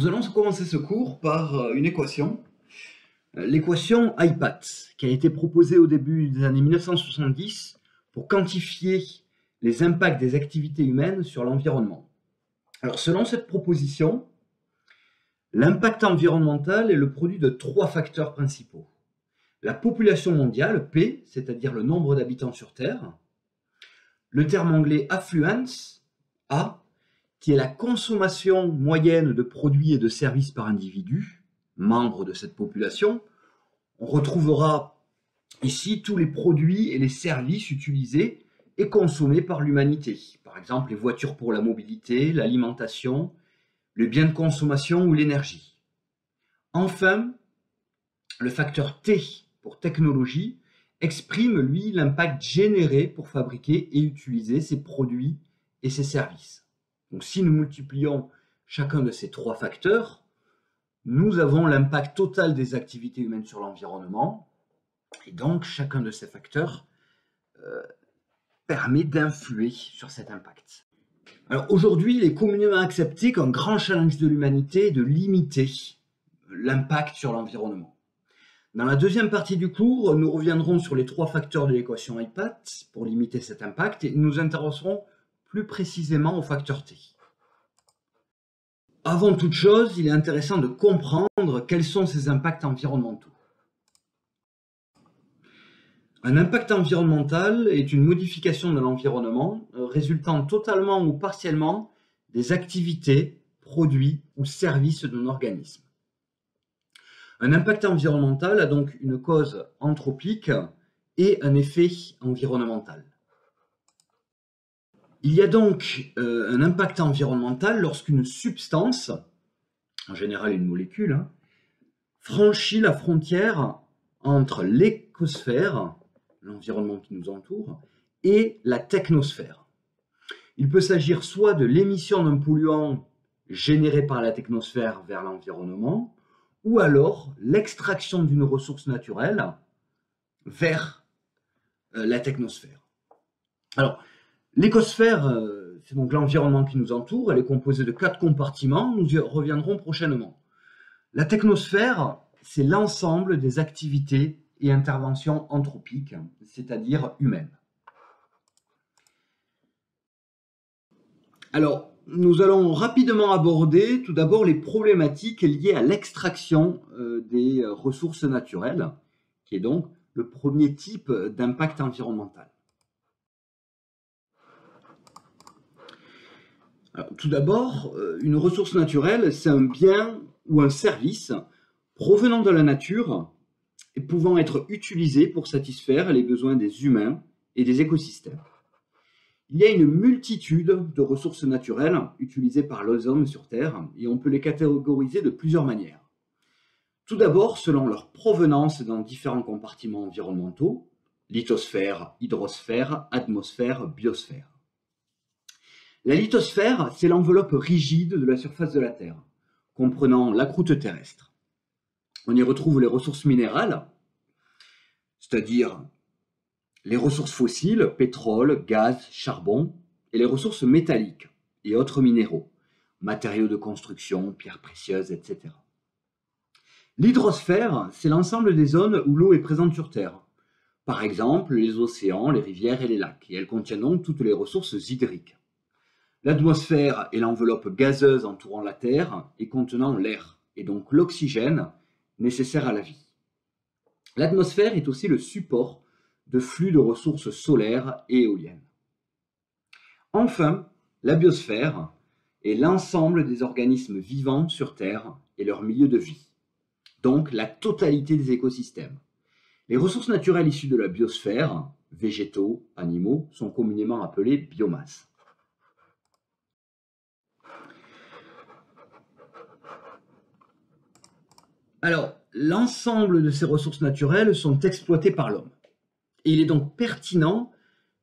Nous allons commencer ce cours par euh, une équation, euh, l'équation IPAT, qui a été proposée au début des années 1970 pour quantifier les impacts des activités humaines sur l'environnement. Alors selon cette proposition, l'impact environnemental est le produit de trois facteurs principaux. La population mondiale, P, c'est-à-dire le nombre d'habitants sur Terre, le terme anglais affluence, A, qui est la consommation moyenne de produits et de services par individu, membre de cette population. On retrouvera ici tous les produits et les services utilisés et consommés par l'humanité. Par exemple, les voitures pour la mobilité, l'alimentation, le bien de consommation ou l'énergie. Enfin, le facteur T pour technologie exprime, lui, l'impact généré pour fabriquer et utiliser ces produits et ces services. Donc si nous multiplions chacun de ces trois facteurs, nous avons l'impact total des activités humaines sur l'environnement. Et donc chacun de ces facteurs euh, permet d'influer sur cet impact. Alors aujourd'hui, il est communément accepté qu'un grand challenge de l'humanité est de limiter l'impact sur l'environnement. Dans la deuxième partie du cours, nous reviendrons sur les trois facteurs de l'équation IPAT pour limiter cet impact et nous intéresserons plus précisément au facteur T. Avant toute chose, il est intéressant de comprendre quels sont ces impacts environnementaux. Un impact environnemental est une modification de l'environnement résultant totalement ou partiellement des activités, produits ou services d'un organisme. Un impact environnemental a donc une cause anthropique et un effet environnemental. Il y a donc euh, un impact environnemental lorsqu'une substance, en général une molécule, hein, franchit la frontière entre l'écosphère, l'environnement qui nous entoure, et la technosphère. Il peut s'agir soit de l'émission d'un polluant généré par la technosphère vers l'environnement, ou alors l'extraction d'une ressource naturelle vers euh, la technosphère. Alors, L'écosphère, euh, c'est donc l'environnement qui nous entoure. Elle est composée de quatre compartiments. Nous y reviendrons prochainement. La technosphère, c'est l'ensemble des activités et interventions anthropiques, c'est-à-dire humaines. Alors, nous allons rapidement aborder tout d'abord les problématiques liées à l'extraction euh, des ressources naturelles, qui est donc le premier type d'impact environnemental. Tout d'abord, euh, une ressource naturelle, c'est un bien ou un service provenant de la nature et pouvant être utilisé pour satisfaire les besoins des humains et des écosystèmes. Il y a une multitude de ressources naturelles utilisées par les hommes sur Terre et on peut les catégoriser de plusieurs manières. Tout d'abord, selon leur provenance dans différents compartiments environnementaux, lithosphère, hydrosphère, atmosphère, biosphère. La lithosphère, c'est l'enveloppe rigide de la surface de la Terre, comprenant la croûte terrestre. On y retrouve les ressources minérales, c'est-à-dire les ressources fossiles, pétrole, gaz, charbon, et les ressources métalliques et autres minéraux, matériaux de construction, pierres précieuses, etc. L'hydrosphère, c'est l'ensemble des zones où l'eau est présente sur Terre. Par exemple, les océans, les rivières et les lacs. Et elles contiennent donc toutes les ressources hydriques. L'atmosphère est l'enveloppe gazeuse entourant la Terre et contenant l'air, et donc l'oxygène nécessaire à la vie. L'atmosphère est aussi le support de flux de ressources solaires et éoliennes. Enfin, la biosphère est l'ensemble des organismes vivants sur Terre et leur milieu de vie, donc la totalité des écosystèmes. Les ressources naturelles issues de la biosphère, végétaux, animaux, sont communément appelées biomasse. Alors, l'ensemble de ces ressources naturelles sont exploitées par l'homme. Et il est donc pertinent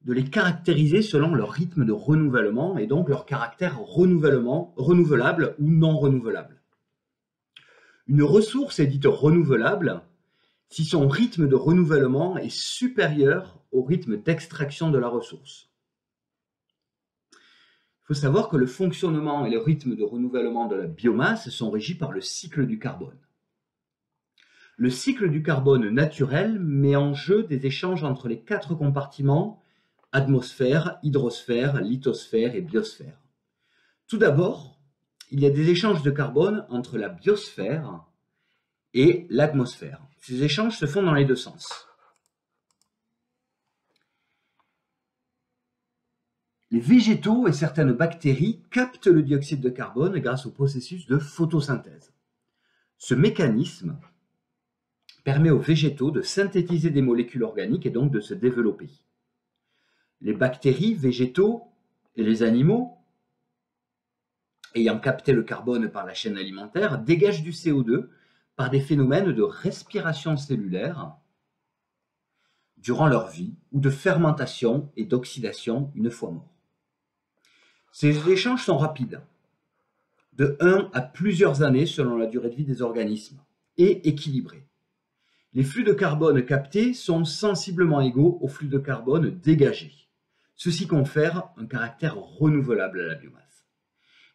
de les caractériser selon leur rythme de renouvellement et donc leur caractère renouvelable ou non renouvelable. Une ressource est dite renouvelable si son rythme de renouvellement est supérieur au rythme d'extraction de la ressource. Il faut savoir que le fonctionnement et le rythme de renouvellement de la biomasse sont régis par le cycle du carbone. Le cycle du carbone naturel met en jeu des échanges entre les quatre compartiments atmosphère, hydrosphère, lithosphère et biosphère. Tout d'abord, il y a des échanges de carbone entre la biosphère et l'atmosphère. Ces échanges se font dans les deux sens. Les végétaux et certaines bactéries captent le dioxyde de carbone grâce au processus de photosynthèse. Ce mécanisme permet aux végétaux de synthétiser des molécules organiques et donc de se développer. Les bactéries, végétaux et les animaux, ayant capté le carbone par la chaîne alimentaire, dégagent du CO2 par des phénomènes de respiration cellulaire durant leur vie ou de fermentation et d'oxydation une fois morts. Ces échanges sont rapides, de 1 à plusieurs années selon la durée de vie des organismes, et équilibrés. Les flux de carbone captés sont sensiblement égaux aux flux de carbone dégagés. Ceci confère un caractère renouvelable à la biomasse.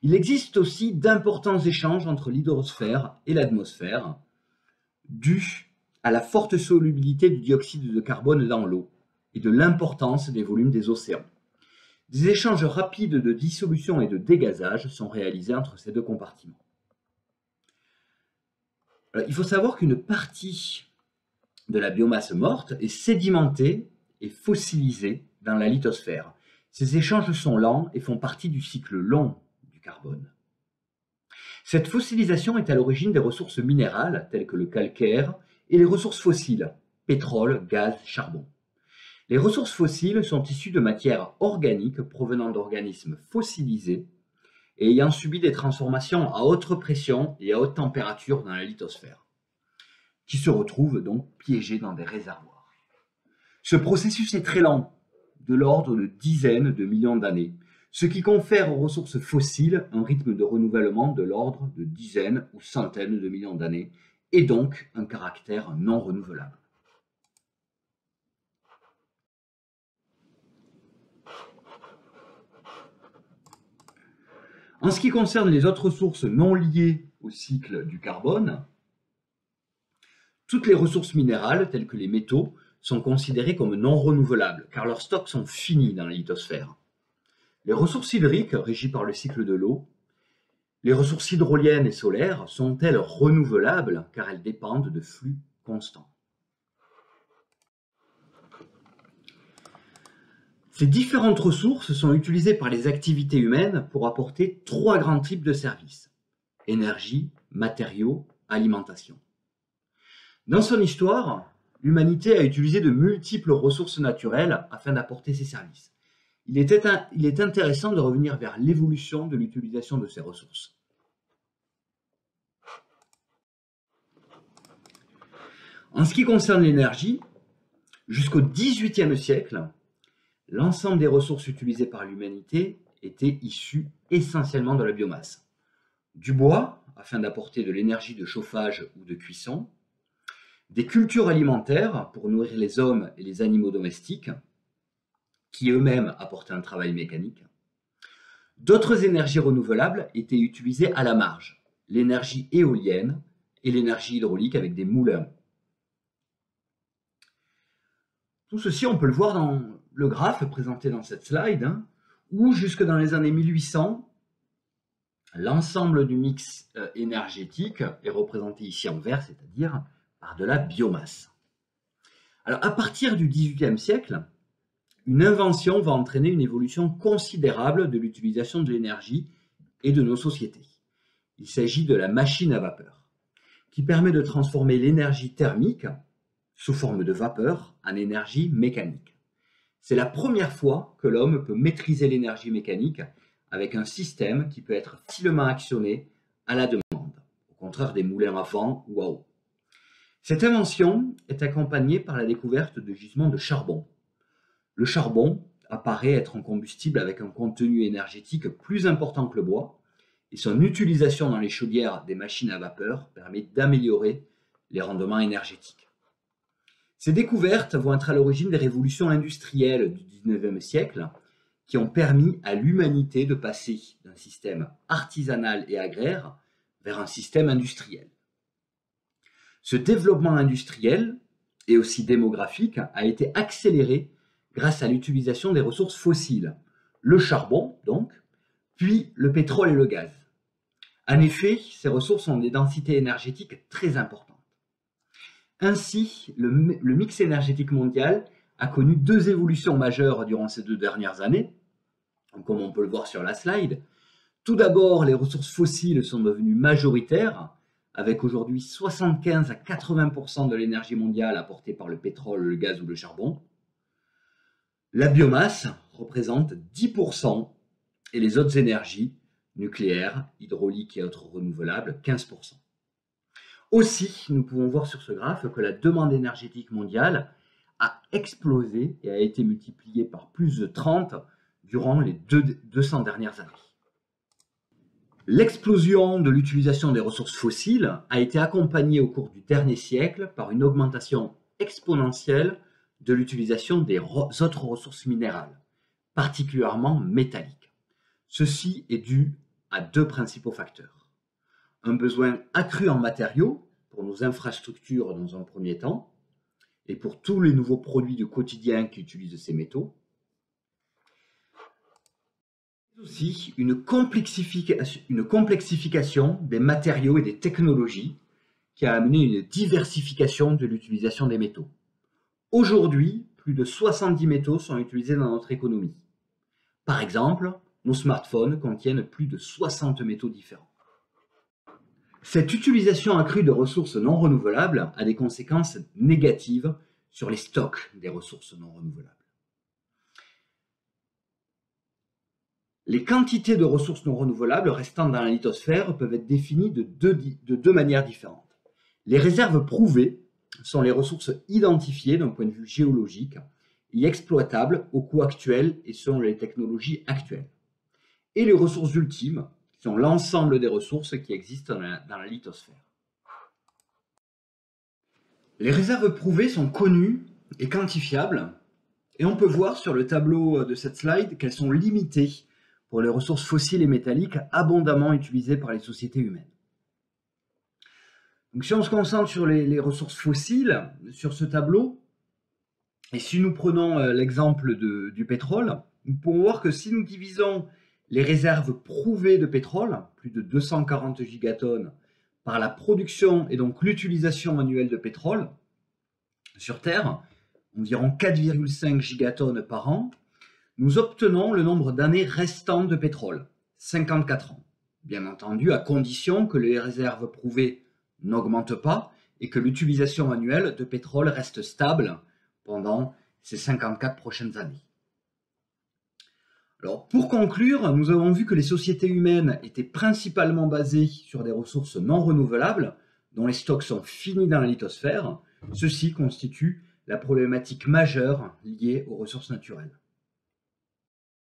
Il existe aussi d'importants échanges entre l'hydrosphère et l'atmosphère, dus à la forte solubilité du dioxyde de carbone dans l'eau et de l'importance des volumes des océans. Des échanges rapides de dissolution et de dégazage sont réalisés entre ces deux compartiments. il faut savoir qu'une partie de la biomasse morte est sédimentée et fossilisée dans la lithosphère. Ces échanges sont lents et font partie du cycle long du carbone. Cette fossilisation est à l'origine des ressources minérales telles que le calcaire et les ressources fossiles, pétrole, gaz, charbon. Les ressources fossiles sont issues de matières organiques provenant d'organismes fossilisés et ayant subi des transformations à haute pression et à haute température dans la lithosphère, qui se retrouvent donc piégées dans des réservoirs. Ce processus est très lent, de l'ordre de dizaines de millions d'années, ce qui confère aux ressources fossiles un rythme de renouvellement de l'ordre de dizaines ou centaines de millions d'années, et donc un caractère non renouvelable. En ce qui concerne les autres sources non liées au cycle du carbone, toutes les ressources minérales, telles que les métaux, sont considérées comme non renouvelables, car leurs stocks sont finis dans la lithosphère. Les ressources hydriques, régies par le cycle de l'eau, les ressources hydroliennes et solaires sont-elles renouvelables, car elles dépendent de flux constants? Ces différentes ressources sont utilisées par les activités humaines pour apporter trois grands types de services. Énergie, matériaux, alimentation. Dans son histoire, l'humanité a utilisé de multiples ressources naturelles afin d'apporter ces services. Il, il est intéressant de revenir vers l'évolution de l'utilisation de ces ressources. En ce qui concerne l'énergie, jusqu'au XVIIIe siècle, l'ensemble des ressources utilisées par l'humanité étaient issues essentiellement de la biomasse. Du bois, afin d'apporter de l'énergie de chauffage ou de cuisson, des cultures alimentaires pour nourrir les hommes et les animaux domestiques, qui eux-mêmes apportaient un travail mécanique. D'autres énergies renouvelables étaient utilisées à la marge, l'énergie éolienne et l'énergie hydraulique avec des moulins. Tout ceci, on peut le voir dans le graphe présenté dans cette slide, hein, où jusque dans les années 1800, l'ensemble du mix euh, énergétique est représenté ici en vert, c'est-à-dire par de la biomasse. Alors à partir du XVIIIe siècle, une invention va entraîner une évolution considérable de l'utilisation de l'énergie et de nos sociétés. Il s'agit de la machine à vapeur, qui permet de transformer l'énergie thermique sous forme de vapeur en énergie mécanique. C'est la première fois que l'homme peut maîtriser l'énergie mécanique avec un système qui peut être facilement actionné à la demande, au contraire des moulins à vent ou à eau. Cette invention est accompagnée par la découverte de gisements de charbon. Le charbon apparaît être un combustible avec un contenu énergétique plus important que le bois, et son utilisation dans les chaudières des machines à vapeur permet d'améliorer les rendements énergétiques. Ces découvertes vont être à l'origine des révolutions industrielles du XIXe siècle qui ont permis à l'humanité de passer d'un système artisanal et agraire vers un système industriel. Ce développement industriel et aussi démographique a été accéléré grâce à l'utilisation des ressources fossiles, le charbon donc, puis le pétrole et le gaz. En effet, ces ressources ont des densités énergétiques très importantes. Ainsi, le, mix énergétique mondial a connu deux évolutions majeures durant ces deux dernières années, comme on peut le voir sur la slide. Tout d'abord, les ressources fossiles sont devenues majoritaires, avec aujourd'hui 75 à 80% de l'énergie mondiale apportée par le pétrole, le gaz ou le charbon. La biomasse représente 10% et les autres énergies, nucléaires, hydrauliques et autres renouvelables, 15%. Aussi, nous pouvons voir sur ce graphe que la demande énergétique mondiale a explosé et a été multipliée par plus de 30 durant les 200 dernières années. L'explosion de l'utilisation des ressources fossiles a été accompagnée au cours du dernier siècle par une augmentation exponentielle de l'utilisation des autres ressources minérales, particulièrement métalliques. Ceci est dû à deux principaux facteurs. Un besoin accru en matériaux pour nos infrastructures dans un premier temps, et pour tous les nouveaux produits du quotidien qui utilisent ces métaux. Aussi une complexification, une complexification des matériaux et des technologies qui a amené une diversification de l'utilisation des métaux. Aujourd'hui, plus de 70 métaux sont utilisés dans notre économie. Par exemple, nos smartphones contiennent plus de 60 métaux différents. Cette utilisation accrue de ressources non renouvelables a des conséquences négatives sur les stocks des ressources non renouvelables. Les quantités de ressources non renouvelables restant dans la lithosphère peuvent être définies de deux, de deux manières différentes. Les réserves prouvées sont les ressources identifiées d'un point de vue géologique et exploitables au coût actuel et selon les technologies actuelles. Et les ressources ultimes sont l'ensemble des ressources qui existent dans la, lithosphère. Les réserves prouvées sont connues et quantifiables, et on peut voir sur le tableau de cette slide qu'elles sont limitées pour les ressources fossiles et métalliques abondamment utilisées par les sociétés humaines. Donc si on se concentre sur les, ressources fossiles, sur ce tableau, et si nous prenons euh, l'exemple du pétrole, nous pouvons voir que si nous divisons les réserves prouvées de pétrole, plus de 240 gigatonnes, par la production et donc l'utilisation annuelle de pétrole sur Terre, environ 4,5 gigatonnes par an, nous obtenons le nombre d'années restantes de pétrole, 54 ans. Bien entendu, à condition que les réserves prouvées n'augmentent pas et que l'utilisation annuelle de pétrole reste stable pendant ces 54 prochaines années. Alors, pour conclure, nous avons vu que les sociétés humaines étaient principalement basées sur des ressources non renouvelables, dont les stocks sont finis dans la lithosphère. Ceci constitue la problématique majeure liée aux ressources naturelles.